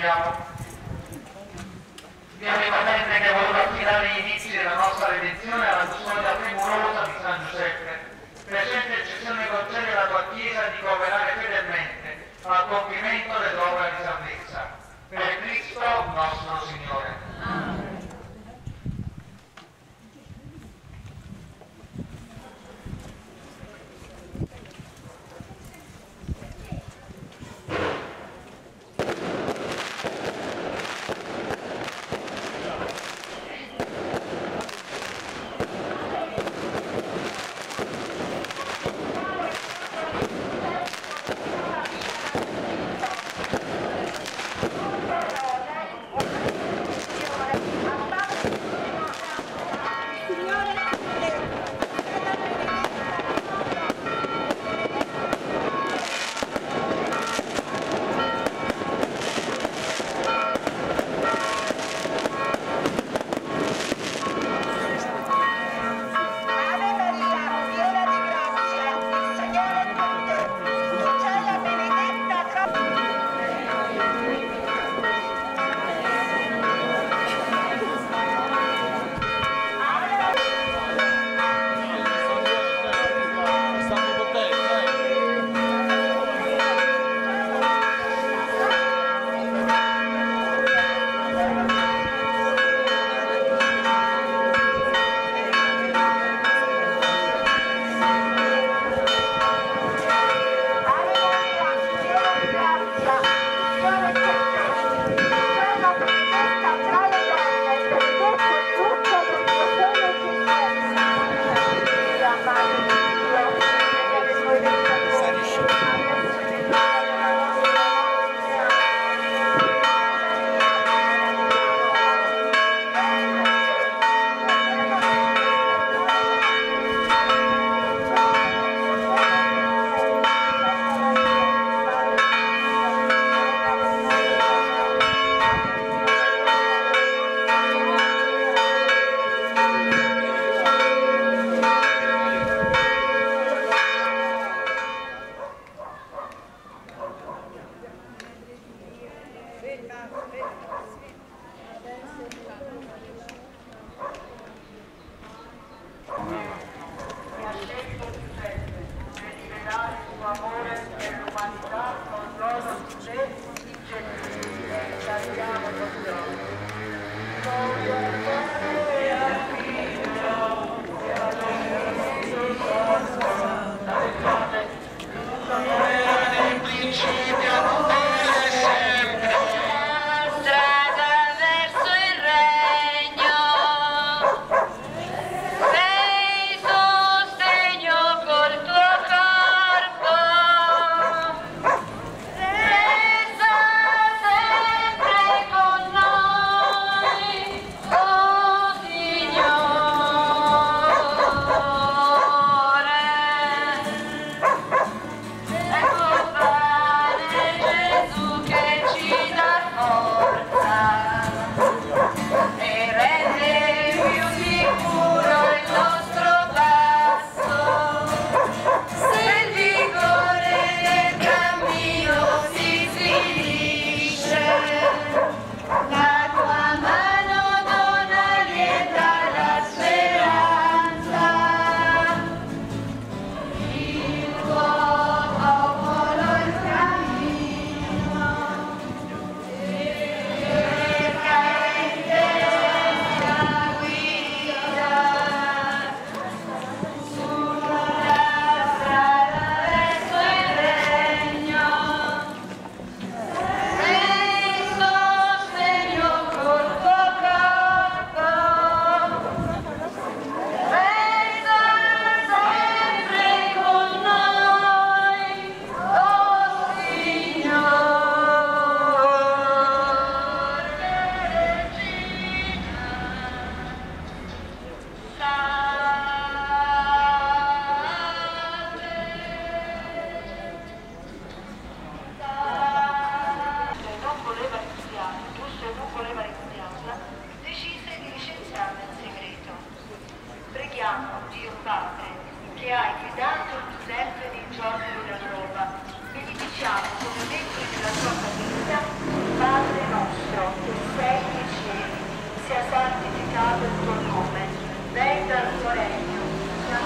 preghiamo. Dio mio Padre, preghiamo per affidare gli inizi della nostra redenzione alla custodia premurosa di San Giuseppe. Per sua intercessione concede la tua Chiesa di cooperare fedelmente al compimento dell'opera di salvezza. Per Cristo nostro Signore.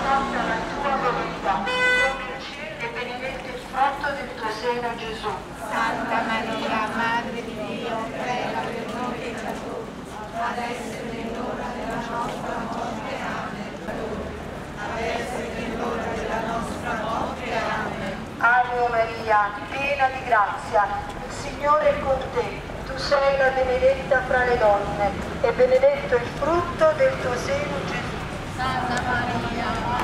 Sia fatta la tua volontà, come in cielo e benedetto il frutto del tuo seno Gesù. Santa Maria, Madre di Dio, prega per noi peccatori, adesso e nell'ora della nostra morte. Amen. Adesso e nell'ora della nostra morte. Amen. Ave Maria, piena di grazia, il Signore è con te. Tu sei la benedetta fra le donne e benedetto il frutto del tuo seno Gesù. Sa, sa, pari.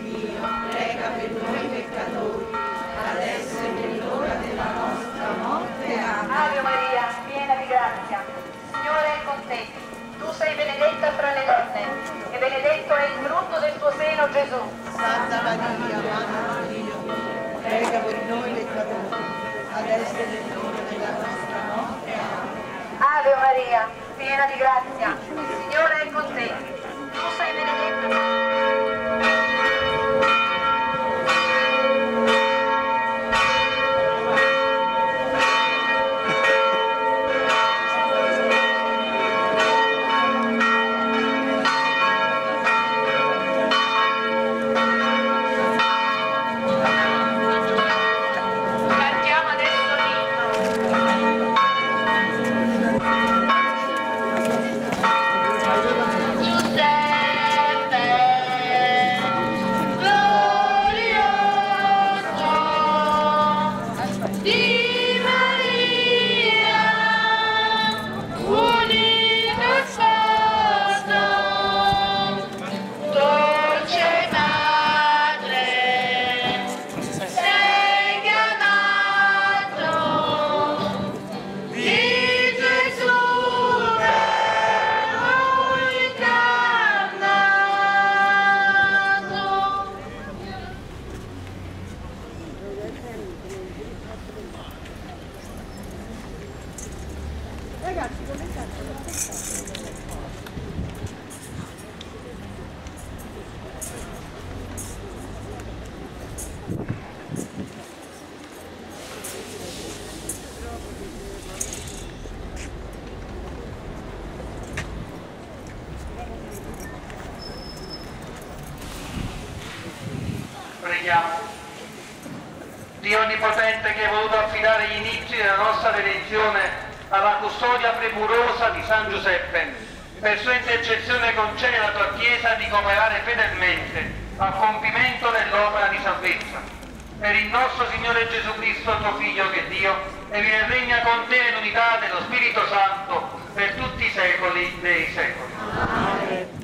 Maria, piena di grazia, il Signore è con te. Tu sei benedetta. Preghiamo. Dio Onnipotente che hai voluto affidare gli inizi della nostra redenzione alla custodia premurosa di San Giuseppe, per sua intercessione concede alla tua Chiesa di cooperare fedelmente al compimento dell'opera di salvezza. Per il nostro Signore Gesù Cristo, tuo Figlio che Dio, e e regna con te nell'unità dello Spirito Santo per tutti i secoli dei secoli.